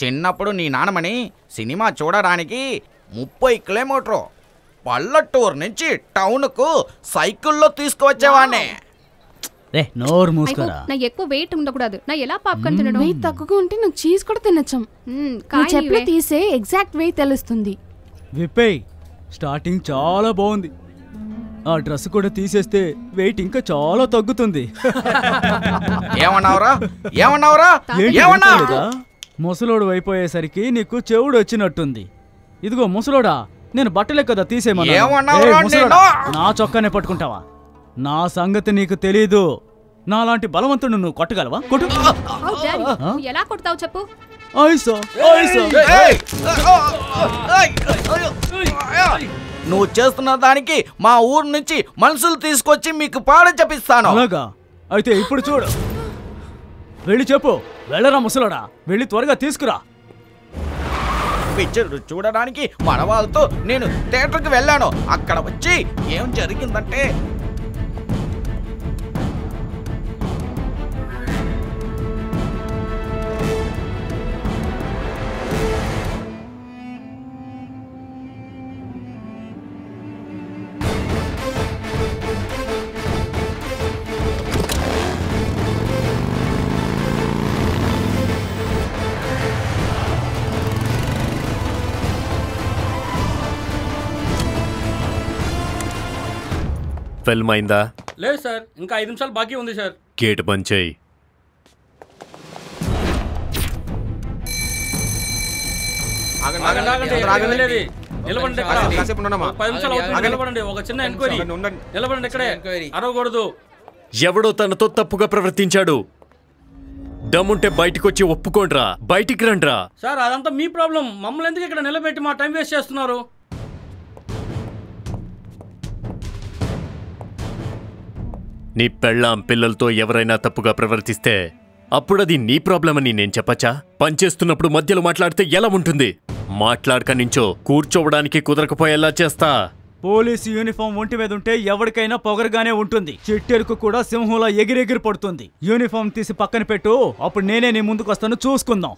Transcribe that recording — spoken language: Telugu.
చిన్నప్పుడు నీ నాన్నమని సినిమా చూడడానికి ముప్పై కిలోమీటరు పల్లెటూరు నుంచి టౌన్కు సైకిల్లో తీసుకువచ్చేవాడిని రే నోరు మూసుకోరా? నా ఎక్కువ వెయిట్ ఉండకూడదు. నా ఎలా పాప్కార్న్ తినడం? వెయిట్ తక్కువగా ఉంటే నువ్వు చీజ్ కూడా తినొచ్చాం. చెప్పులు. తీసే ఎగ్జాక్ట్ వెయిట్ తెలుస్తుంది. విప్పేయ్ స్టార్టింగ్ చాలా బాగుంది. ఆ డ్రెస్ కూడా తీసేస్తే వెయిట్ ఇంకా చాలా తగ్గుతుంది. ఏమన్నావురా? ఏమన్నావురా? ఏంటి? ఏమన్నా? వినపడలేదా? ముసలోడు అయిపోయేసరికి నీకు చెవుడు వచ్చినట్టుంది. ఇదిగో ముసలోడా నేను బట్టలే కదా తీసేమన్నా? నా చొక్కానే పట్టుకుంటావా? నా సంగతి నీకు తెలీదు. నాలాంటి బలవంతుడు నువ్వు కొట్టగలవా? కొట్టు. ఎలా కొడతావు చెప్పు! నువ్వు చేస్తున్న దానికి మా ఊరు నుంచి మనుషులు తీసుకొచ్చి మీకు పాఠం చెప్పిస్తాను. అలాగా? అయితే ఇప్పుడు చూడు. వెళ్ళి చెప్పు. వెళ్ళరా ముసలోడా? వెళ్ళి త్వరగా తీసుకురా. పిక్చర్ చూడడానికి మడవాళ్ళతో నేను థియేటర్కి వెళ్ళాను. అక్కడ వచ్చి ఏం జరిగిందంటే అయిందా లేదు సార్ ఇంకా ఐదు నిమిషాలు బాకీ ఉంది సార్. గేట్ బంద్ చేయి. ఆగండి, ఆగండి, ఎక్కడికి వెళ్ళేది? నిలబడండి ఇక్కడ. ఒక పది నిమిషాలు అవుతుంది, నిలబడండి ఒక చిన్న ఎంక్వైరీ నిలబడండి ఇక్కడే. అరవకూడదు. ఎవడో తనతో తప్పుగా ప్రవర్తించాడు. దమ్ముంటే బయటికొచ్చి ఒప్పుకోండ్రా. బయటికి రండ్రా. సార్ అదంతా మీ ప్రాబ్లం. మమ్మల్ని ఎందుకు ఇక్కడ నిలబెట్టి మా టైం వేస్ట్ చేస్తున్నారు? నీ పెళ్ళాం పిల్లలతో ఎవరైనా తప్పుగా ప్రవర్తిస్తే అప్పుడది నీ ప్రాబ్లం అని నేను చెప్పచ్చా? పనిచేస్తున్నప్పుడు మధ్యలో మాట్లాడితే ఎలా ఉంటుంది? మాట్లాడక నించో కూర్చోవడానికి కుదరకపోయేలా చేస్తా. పోలీసు యూనిఫామ్ ఒంటి మీద ఉంటే ఎవరికైనా పొగరుగానే ఉంటుంది. చెట్టెరుకు కూడా సింహంలా ఎగిరెగిరి పడుతుంది. యూనిఫామ్ తీసి పక్కన పెట్టు అప్పుడు నేనే నీ ముందుకు వస్తాను చూసుకుందాం.